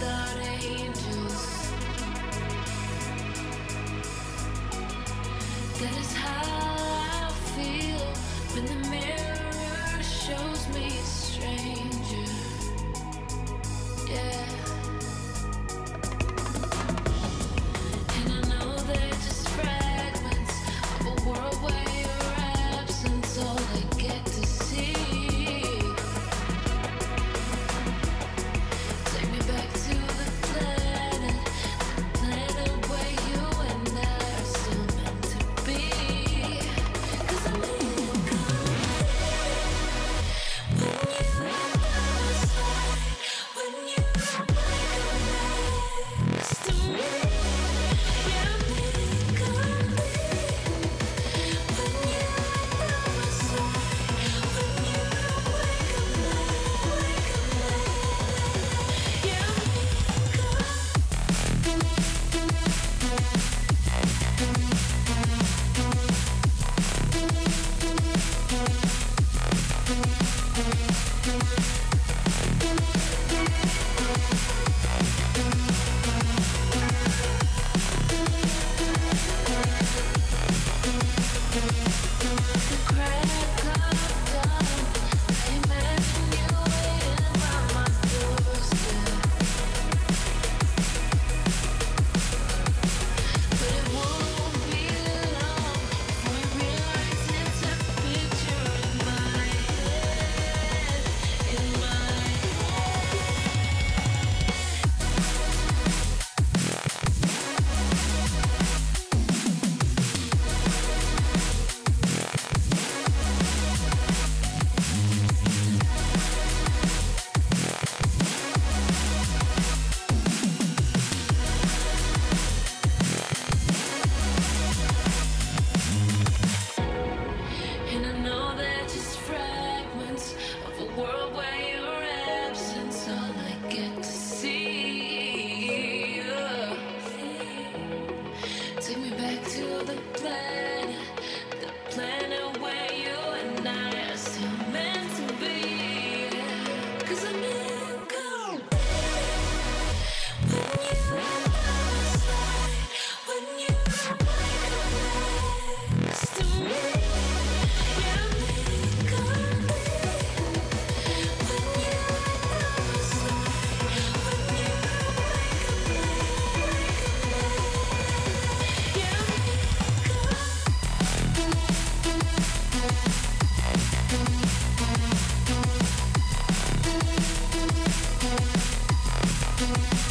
That is how I feel when the mirror shows me Bye.